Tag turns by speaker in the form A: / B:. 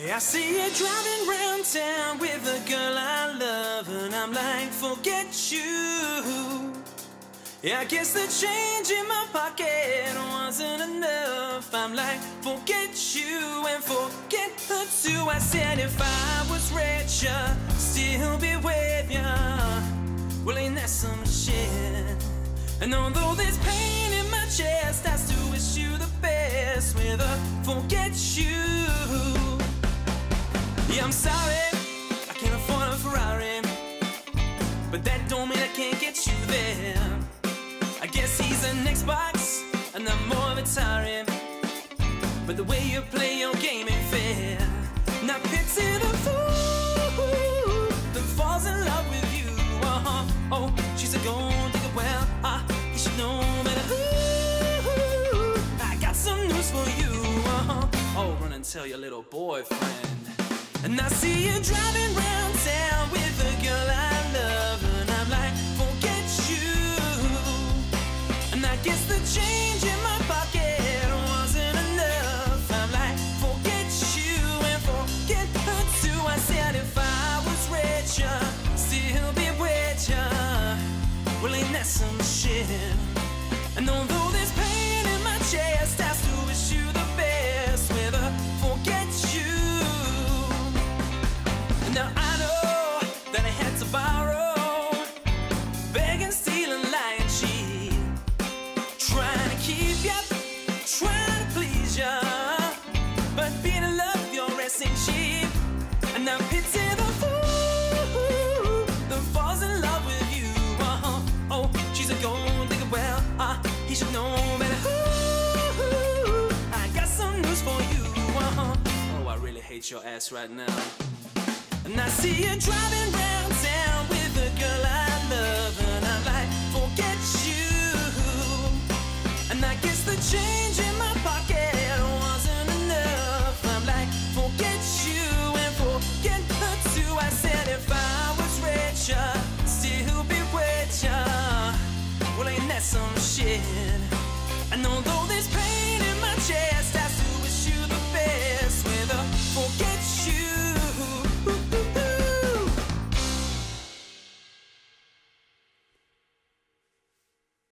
A: I see you driving round town with a girl I love, and I'm like, forget you. Yeah, I guess the change in my pocket wasn't enough. I'm like, forget you and forget her too. I said, if I was richer, still be with ya. Well, ain't that some shit? And although there's pain in my chest, I still wish you the best with a forget you. I'm sorry, I can't afford a Ferrari, but that don't mean I can't get you there. I guess he's an Xbox, and I'm more of a Atari. But the way you play your game ain't fair. Now pity the fool that falls in love with you. Uh-huh. Oh, she's a gold digger. Well, ah, you should know better. Ooh, I got some news for you. Uh-huh. Oh, run and tell your little boyfriend. And I see you driving round town with a girl I love, and I'm like, forget you. And I guess the change in my your ass right now. And I see you driving some shit. I know the